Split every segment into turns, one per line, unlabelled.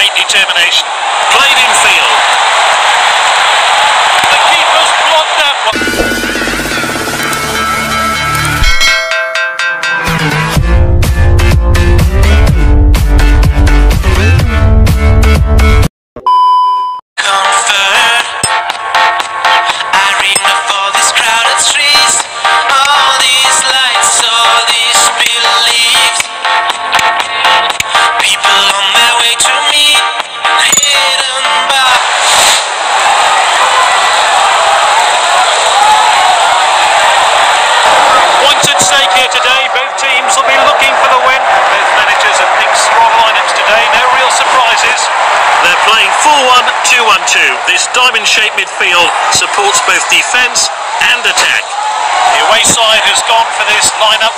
great determination. Played
2-1-2. This diamond-shaped midfield supports both defence and attack.
The away side has gone for this lineup.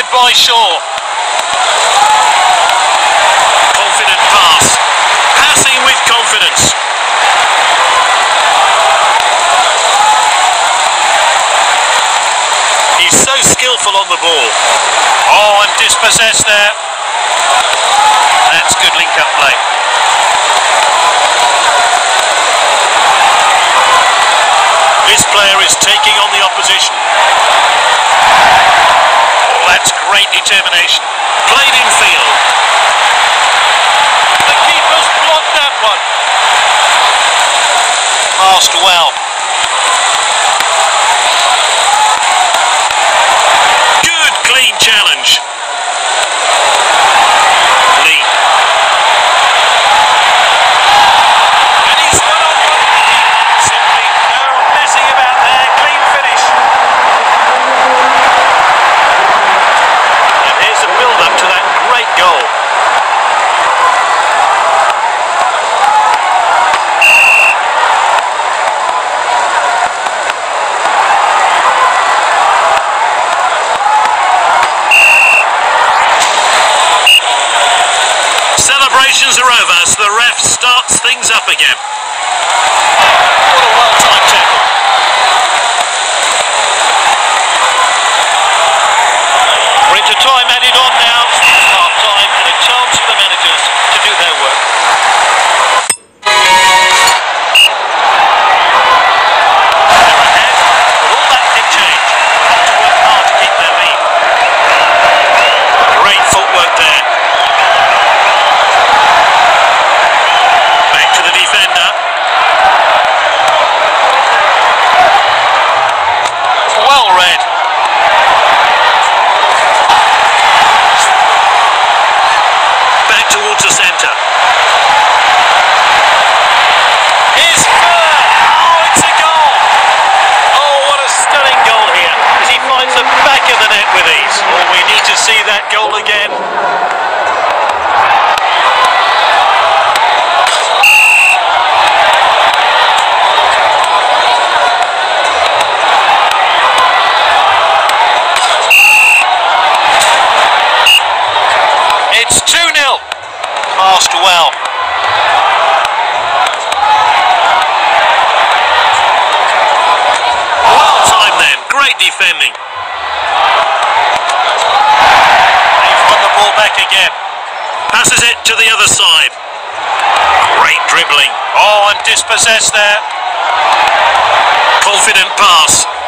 cleared by Shaw.
sliding seal. The
keeper's blocked that one. Passed well.
Good clean challenge. celebrations are over, so the ref starts things up again. defending.
They've won the ball back again.
Passes it to the other side. Great dribbling.
Oh, and dispossessed there.
Confident pass.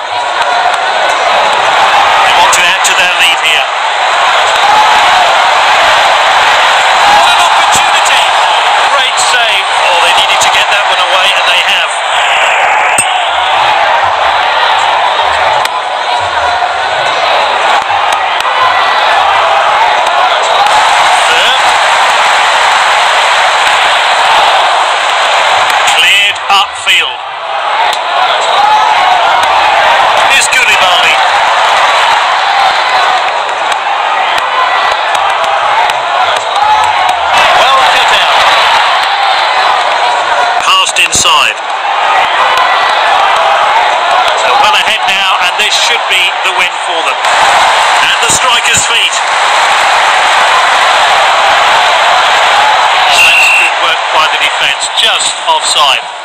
Just offside.